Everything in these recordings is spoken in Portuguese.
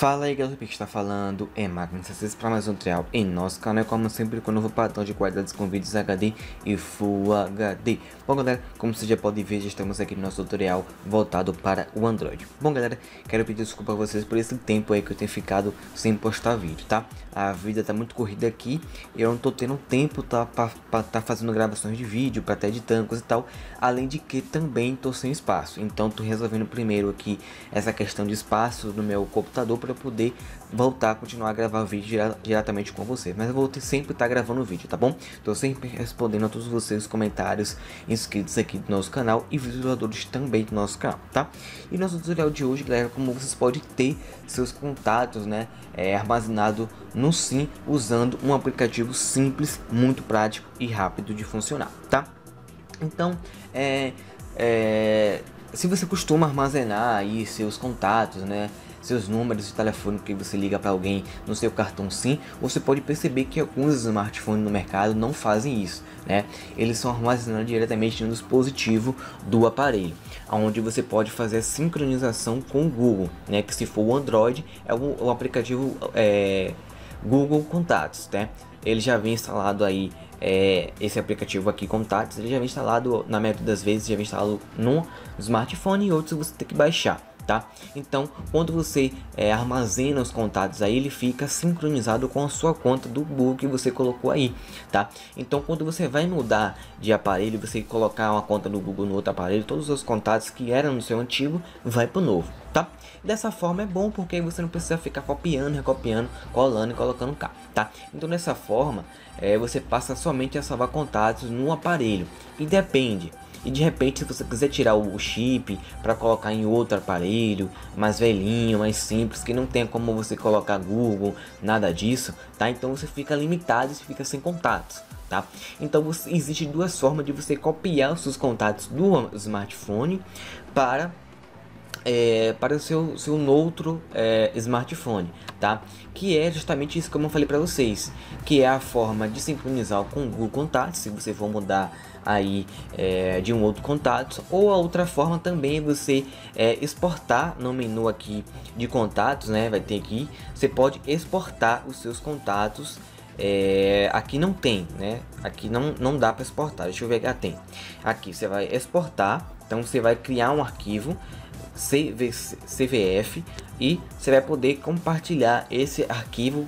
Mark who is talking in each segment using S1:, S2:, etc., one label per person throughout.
S1: Fala aí galera, que está falando é Magno vocês para mais um tutorial em nosso canal, como sempre com um novo padrão de qualidade com vídeos HD e Full HD. Bom galera, como você já pode ver, já estamos aqui no nosso tutorial voltado para o Android. Bom galera, quero pedir desculpa a vocês por esse tempo aí que eu tenho ficado sem postar vídeo, tá? A vida tá muito corrida aqui, eu não tô tendo tempo tá, para tá fazendo gravações de vídeo, para estar tá editando coisa e tal, além de que também tô sem espaço. Então tô resolvendo primeiro aqui essa questão de espaço no meu computador para poder voltar a continuar a gravar vídeo diretamente com você. Mas eu vou sempre estar tá gravando vídeo, tá bom? Estou sempre respondendo a todos vocês os comentários inscritos aqui do nosso canal e visualizadores também do nosso canal, tá? E nosso tutorial de hoje, galera, como vocês podem ter seus contatos, né, é, armazenado no SIM usando um aplicativo simples, muito prático e rápido de funcionar, tá? Então, é, é, se você costuma armazenar aí seus contatos, né, seus números de telefone que você liga para alguém no seu cartão SIM, você pode perceber que alguns smartphones no mercado não fazem isso, né? Eles são armazenados diretamente no dispositivo do aparelho, onde você pode fazer a sincronização com o Google, né? Que se for o Android é o, o aplicativo é, Google Contatos, né? Ele já vem instalado aí é, esse aplicativo aqui Contatos, ele já vem instalado na maioria das vezes já vem instalado no smartphone e outros você tem que baixar tá? Então, quando você é, armazena os contatos aí, ele fica sincronizado com a sua conta do Google que você colocou aí, tá? Então, quando você vai mudar de aparelho, você colocar uma conta do Google no outro aparelho, todos os contatos que eram no seu antigo vai para o novo, tá? Dessa forma é bom porque você não precisa ficar copiando, recopiando, colando e colocando cá, tá? Então, dessa forma, é, você passa somente a salvar contatos no aparelho e depende e de repente se você quiser tirar o chip para colocar em outro aparelho mais velhinho, mais simples, que não tem como você colocar Google, nada disso, tá? Então você fica limitado e fica sem contatos. Tá? Então você, existe duas formas de você copiar os seus contatos do smartphone para é, para o seu, seu outro é, smartphone, tá? Que é justamente isso como eu falei para vocês, que é a forma de sincronizar com o Google Contatos, se você for mudar aí é, de um outro contato, ou a outra forma também é você é, exportar no menu aqui de contatos, né? Vai ter aqui, você pode exportar os seus contatos é, aqui não tem, né? Aqui não, não dá para exportar. Deixa eu ver. Ah, tem. Aqui você vai exportar. Então você vai criar um arquivo CV, CVF e você vai poder compartilhar esse arquivo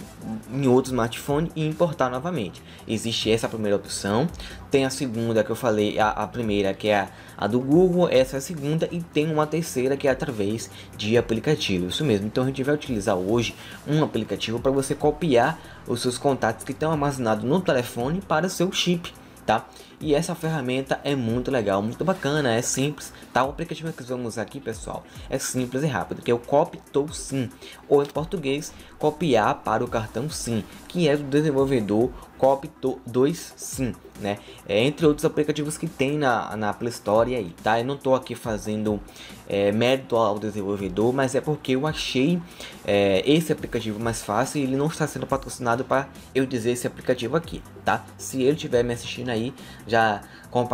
S1: em outro smartphone e importar novamente. Existe essa primeira opção, tem a segunda que eu falei, a, a primeira que é a, a, do Google, essa é a segunda e tem uma terceira que é através de aplicativo. Isso mesmo. Então a gente vai utilizar hoje um aplicativo para você copiar os seus contatos que estão armazenados no telefone para o seu chip tá? E essa ferramenta é muito legal, muito bacana, é simples, tá? O aplicativo que vamos usar aqui, pessoal, é simples e rápido, que é o Copy Sim, ou em português, copiar para o cartão SIM, que é do desenvolvedor Copy 2 Sim, né? É, entre outros aplicativos que tem na, na Play Store aí, tá? Eu não tô aqui fazendo é, mérito ao desenvolvedor, mas é porque eu achei é, esse aplicativo mais fácil e ele não está sendo patrocinado para eu dizer esse aplicativo aqui, tá? Se ele estiver me assistindo aí, já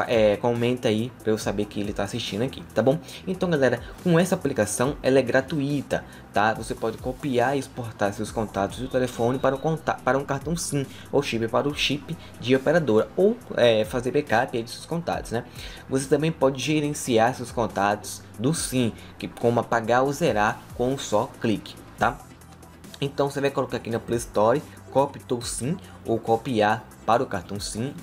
S1: é, comenta aí para eu saber que ele está assistindo aqui, tá bom? Então, galera, com essa aplicação, ela é gratuita, tá? Você pode copiar e exportar seus contatos do telefone para, o para um cartão SIM ou chip para o chip de operadora ou é, fazer backup de seus contatos, né? Você também pode gerenciar seus contatos do SIM, que como apagar ou zerar com um só clique, tá? Então você vai colocar aqui na Play Store Copy SIM ou copiar para o cartão SIM,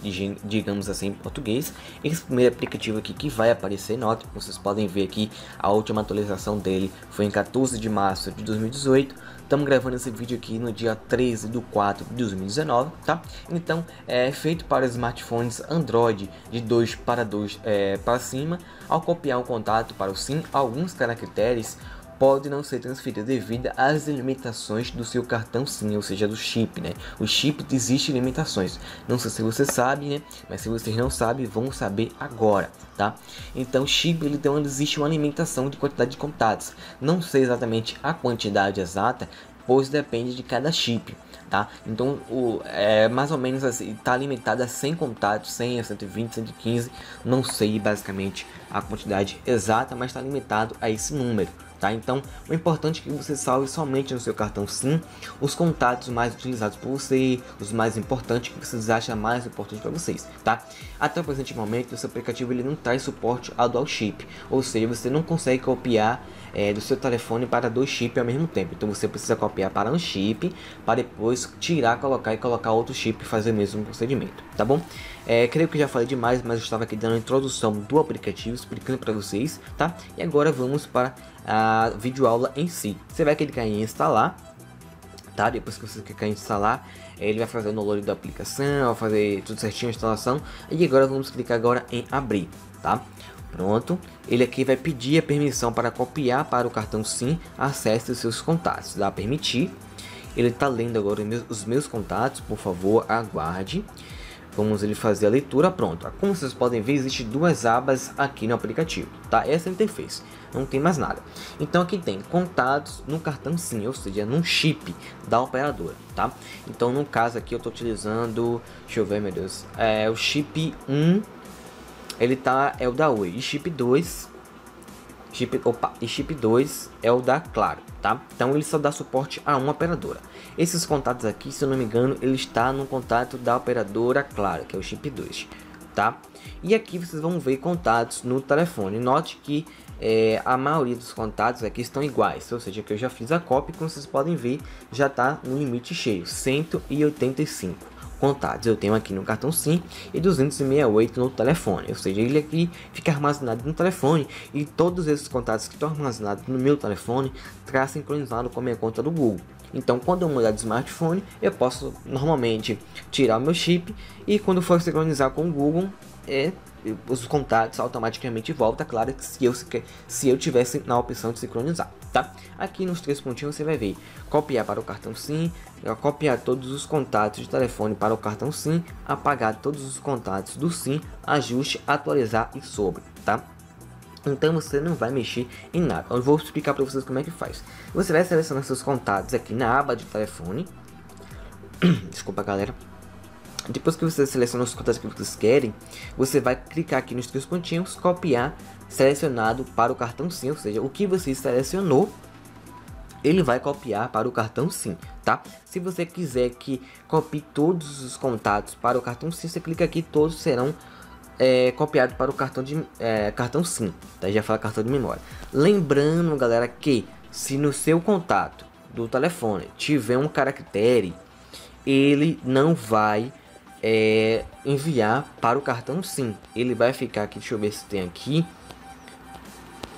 S1: digamos assim em português. Esse primeiro aplicativo aqui que vai aparecer, nota, vocês podem ver aqui, a última atualização dele foi em 14 de março de 2018. Estamos gravando esse vídeo aqui no dia 13 de 4 de 2019, tá? Então, é feito para smartphones Android de 2 para 2 é, para cima. Ao copiar um contato para o SIM, alguns caracteres pode não ser transferida devido às limitações do seu cartão SIM, ou seja, do chip, né? O chip existe limitações. Não sei se você sabe, né? Mas se vocês não sabem, vão saber agora, tá? Então, chip ele tem existe uma limitação de quantidade de contatos. Não sei exatamente a quantidade exata, pois depende de cada chip, tá? Então, o, é mais ou menos assim, tá limitado a 100 contatos, 100 a 120, 115, não sei basicamente a quantidade exata, mas está limitado a esse número, tá? Então, o importante é que você salve somente no seu cartão SIM os contatos mais utilizados por você, os mais importantes que vocês acham mais importante para vocês, tá? Até o presente momento, esse aplicativo ele não traz suporte ao dual chip, ou seja, você não consegue copiar é, do seu telefone para dois chips ao mesmo tempo. Então você precisa copiar para um chip, para depois tirar, colocar e colocar outro chip e fazer o mesmo procedimento, tá bom? É, creio que já falei demais, mas eu estava aqui dando a introdução do aplicativo, explicando para vocês, tá? E agora vamos para a videoaula em si. Você vai clicar em instalar, tá? Depois que você clicar em instalar, ele vai fazer o download da aplicação, vai fazer tudo certinho a instalação. E agora vamos clicar agora em abrir, tá? Pronto, ele aqui vai pedir a permissão para copiar para o cartão SIM, acesse os seus contatos, dá permitir. Ele está lendo agora os meus contatos, por favor, aguarde. Vamos ele fazer a leitura, pronto. Como vocês podem ver, existem duas abas aqui no aplicativo, tá? Essa é a interface, não tem mais nada. Então aqui tem contatos no cartão SIM, ou seja, num chip da operadora, tá? Então no caso aqui eu estou utilizando, deixa eu ver, meu Deus, é o chip 1 ele tá é o da Oi. E chip 2 chip, opa, e chip 2 é o da Claro, tá? Então ele só dá suporte a uma operadora. Esses contatos aqui, se eu não me engano, ele está no contato da operadora Claro, que é o chip 2, tá? E aqui vocês vão ver contatos no telefone. Note que é, a maioria dos contatos aqui estão iguais, ou seja, que eu já fiz a cópia, como vocês podem ver, já está no limite cheio, 185 contatos eu tenho aqui no cartão SIM e 268 no telefone, ou seja, ele aqui fica armazenado no telefone e todos esses contatos que estão armazenados no meu telefone está sincronizado com a minha conta do Google. Então, quando eu mudar de smartphone, eu posso normalmente tirar o meu chip e quando for sincronizar com o Google, é os contatos automaticamente volta, claro se eu, se eu tivesse na opção de sincronizar, tá? Aqui nos três pontinhos você vai ver copiar para o cartão SIM, copiar todos os contatos de telefone para o cartão SIM, apagar todos os contatos do SIM, ajuste, atualizar e sobre, tá? Então você não vai mexer em nada. Eu vou explicar para vocês como é que faz. Você vai selecionar seus contatos aqui na aba de telefone. Desculpa, galera depois que você seleciona os contatos que vocês querem, você vai clicar aqui nos três pontinhos, copiar, selecionado para o cartão SIM, ou seja, o que você selecionou, ele vai copiar para o cartão SIM, tá? Se você quiser que copie todos os contatos para o cartão SIM, você clica aqui, todos serão é, copiados para o cartão de é, cartão SIM, tá? Já fala cartão de memória. Lembrando, galera, que se no seu contato do telefone tiver um caractere, ele não vai é, enviar para o cartão sim. Ele vai ficar aqui, deixa eu ver se tem aqui.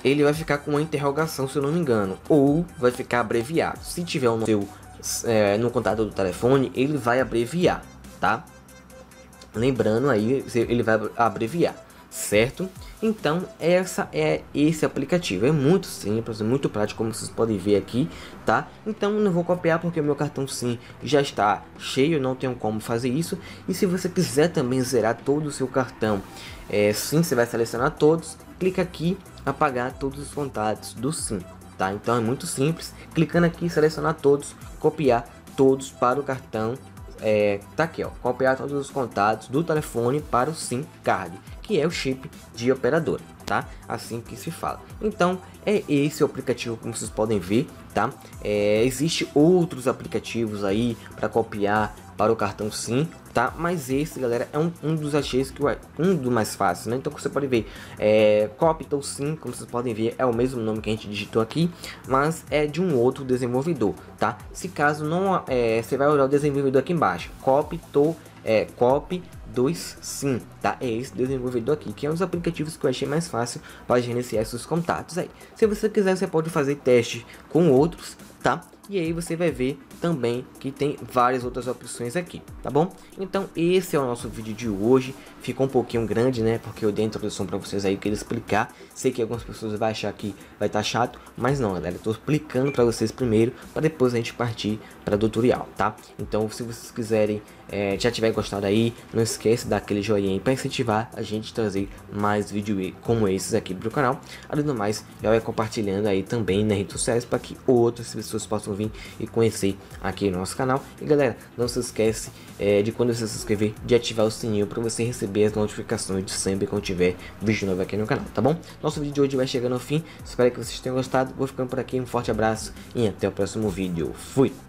S1: Ele vai ficar com uma interrogação, se eu não me engano, ou vai ficar abreviado. Se tiver no seu é, no contato do telefone, ele vai abreviar, tá? Lembrando aí, ele vai abreviar, certo? Então, essa é esse aplicativo. É muito simples, é muito prático, como vocês podem ver aqui, tá? Então, não vou copiar porque o meu cartão SIM já está cheio, não tenho como fazer isso. E se você quiser também zerar todo o seu cartão é, SIM, você vai selecionar todos, clica aqui, apagar todos os contatos do SIM, tá? Então, é muito simples. Clicando aqui, selecionar todos, copiar todos para o cartão é, tá aqui, ó, copiar todos os contatos do telefone para o SIM card que é o chip de operadora, tá? Assim que se fala. Então, é esse o aplicativo como vocês podem ver, tá? É, existe outros aplicativos aí para copiar para o cartão SIM, tá? Mas esse, galera, é um, um dos acheios que um dos mais fáceis, né? Então você pode ver, é, Copital SIM, como vocês podem ver, é o mesmo nome que a gente digitou aqui, mas é de um outro desenvolvedor, tá? Se caso não, é, você vai olhar o desenvolvedor aqui embaixo, Copital, é, Copy 2 Sim, tá? É esse desenvolvedor aqui, que é um dos aplicativos que eu achei mais fácil para gerenciar seus contatos aí. Se você quiser, você pode fazer teste com outros, tá? E aí você vai ver também que tem várias outras opções aqui, tá bom? Então esse é o nosso vídeo de hoje. Ficou um pouquinho grande, né? Porque eu dei a introdução para vocês aí, eu queria explicar. Sei que algumas pessoas vão achar que vai estar tá chato, mas não, galera. Eu tô explicando para vocês primeiro, para depois a gente partir para tutorial, tá? Então se vocês quiserem, é, já tiver gostado aí, não esqueça de dar aquele joinha para incentivar a gente a trazer mais vídeos como esses aqui pro canal. Além do mais, já vai compartilhando aí também nas redes sociais para que outras pessoas possam vir e conhecer aqui no nosso canal. E galera, não se esquece é, de quando você se inscrever, de ativar o sininho para você receber as notificações de sempre eu tiver vídeo novo aqui no canal, tá bom? Nosso vídeo de hoje vai chegando ao fim, espero que vocês tenham gostado, vou ficando por aqui, um forte abraço e até o próximo vídeo. Fui!